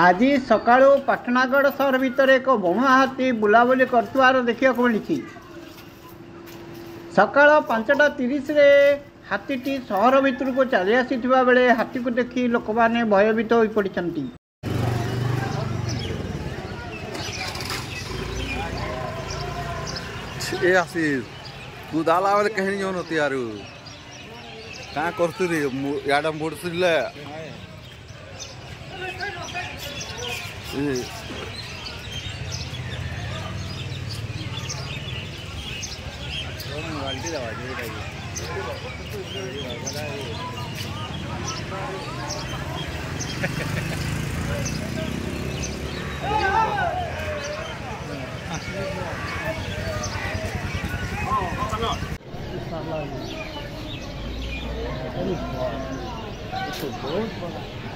ଆଜି ସକାଳୁ ପାଟଣାଗଡ଼ ସହର ଭିତରେ ଏକ ବଣୁଆ ହାତୀ ବୁଲାବୁଲି କରୁଥିବାର ଦେଖିବାକୁ ମିଳିଛି। ସକାଳ ପାଞ୍ଚଟା ତିରିଶରେ ହାତୀଟି ସହର ଭିତରକୁ ଚାଲି ଆସିଥିବା ବେଳେ ହାତୀକୁ ଦେଖି ଲୋକମାନେ ଭୟଭୀତ ହୋଇପଡ଼ିଛନ୍ତି। ଏ ଆଶିଷ ତୁ ଦାଲା ବେଳେ କେହି ଯାଉନ କାଁ କରୁଥିଲି ଇଆଡ଼େ ବୁଡ଼ୁଥିଲେ え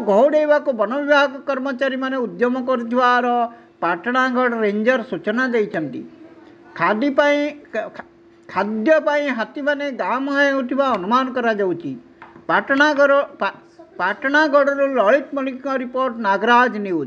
ଘଉଡ଼ାଇବାକୁ ବନ ବିଭାଗ କର୍ମଚାରୀମାନେ ଉଦ୍ୟମ କରୁଥିବାର ପାଟଣାଗଡ଼ ରେଞ୍ଜର ସୂଚନା ଦେଇଛନ୍ତି। ଖାଦ୍ୟ ପାଇଁ ଖା- ଖାଦ୍ୟ ପାଇଁ ହାତୀମାନେ ଗାଁ ମୁହାଁ ହେଉଥିବା ଅନୁମାନ କରାଯାଉଛି। ପାଟଣାଗଡ଼ ପା- ପାଟଣାଗଡ଼ରୁ ଲଳିତ ମଲ୍ଲିକଙ୍କ ରିପୋର୍ଟ ନାଗରାଜ ନ୍ୟୁଜ୍।